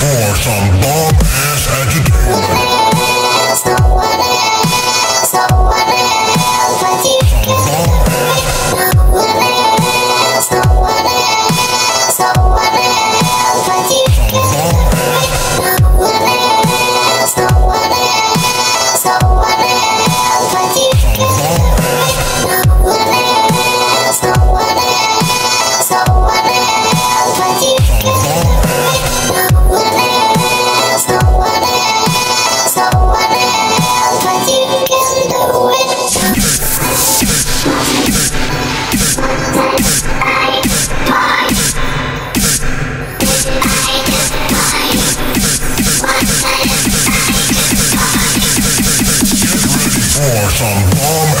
for some bomb ass agitator. For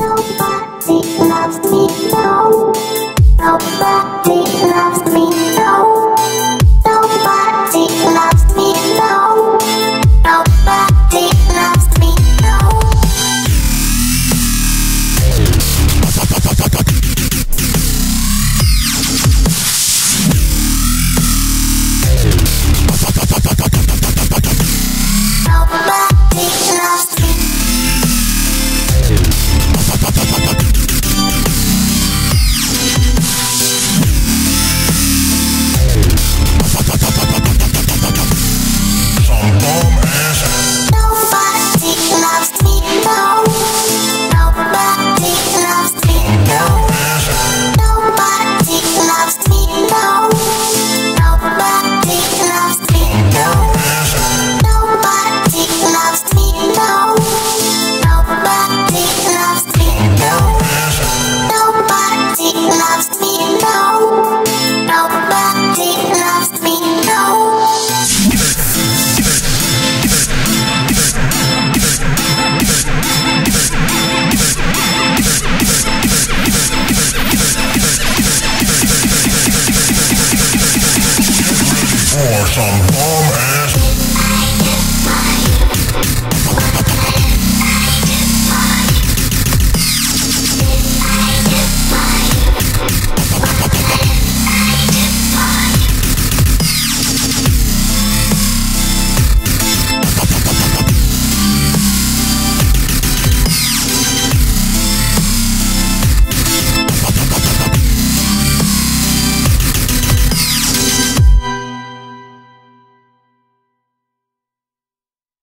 Nobody loves me, no. Nobody loves me from